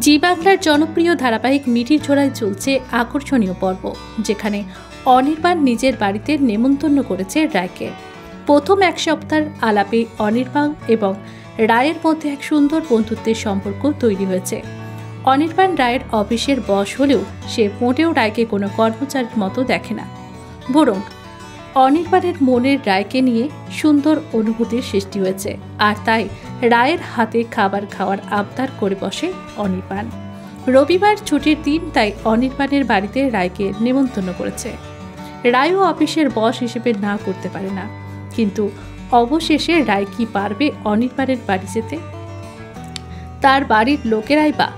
জি বাংলার জনপ্রিয় ধারাবাহিক মিঠির ছোড়ায় চলছে আকর্ষণীয় পর্ব, যেখানে অনির্বাণ নিজের বাড়িতে নেমন্তন্ন করেছে রায়কে। প্রথম এক সপ্তাহ আলাপে অনির্বাণ এবং রায়ের মধ্যে এক সুন্দর বন্ধুত্বের সম্পর্ক তৈরি হয়েছে। অনির্বাণ রায়ের অফিসের বস হলেও সে মোটেও রায়কে কোনো কর্মচারীর মতো দেখে না। বরং অনির্বাণের মনের রায়কে নিয়ে সুন্দর অনুভূতির সৃষ্টি হয়েছে। আর তাই রায়ের হাতে খাবার খাওয়ার আবদার করে বসে অনির্বাণ। রবিবার ছুটির দিন তাই অনির্বাণের বাড়িতে রায়কে নেমন্তন্ন করেছে। রায়ও অফিসের বস হিসেবে না করতে পারে না। কিন্তু অবশেষে রায় কি পারবে অনির্বাণের বাড়ি যেতে? তার বাড়ির লোকেরাই বা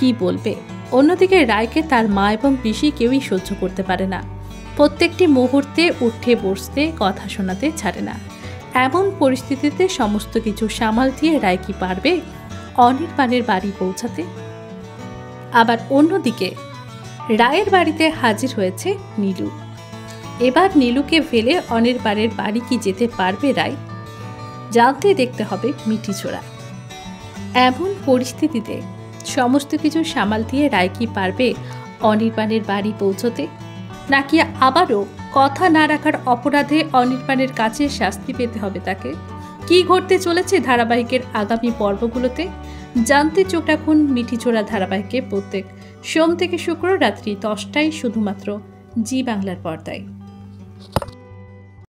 কি বলবে? অন্যদিকে রায়কে তার মা এবং পিসি কেউই সহ্য করতে পারে না। প্রত্যেকটি মুহূর্তে উঠে বসতে, কথা শোনাতে ছাড়ে না। এমন পরিস্থিতিতে সমস্ত কিছু সামাল দিয়ে রায় কি পারবে? অনির্বাণের বাড়ি পৌঁছাতে। আবার অন্যদিকে, রায়ের বাড়িতে হাজির হয়েছে নীলু। এবার নীলুকে ফেলে অনির্বাণের বাড়ি কি যেতে পারবে রায়? জানতে দেখতে হবে মিঠিছোড়া এমন পরিস্থিতিতে সমস্ত কিছু সামাল দিয়ে রায় কি পারবে অনির্বাণের বাড়ি পৌঁছতে? নাকি আবারও কথা না রাখার অপরাধে অনির্বাণের কাছে শাস্তি পেতে হবে তাকে? কি ঘটতে চলেছে ধারাবাহিকের আগামী পর্বগুলোতে? জানতে চোখ রাখুন মিঠিচোড়া ধারাবাহিকে প্রত্যেক সোম থেকে শুক্র রাত্রি দশটায় শুধুমাত্র জি বাংলার পর্দায়।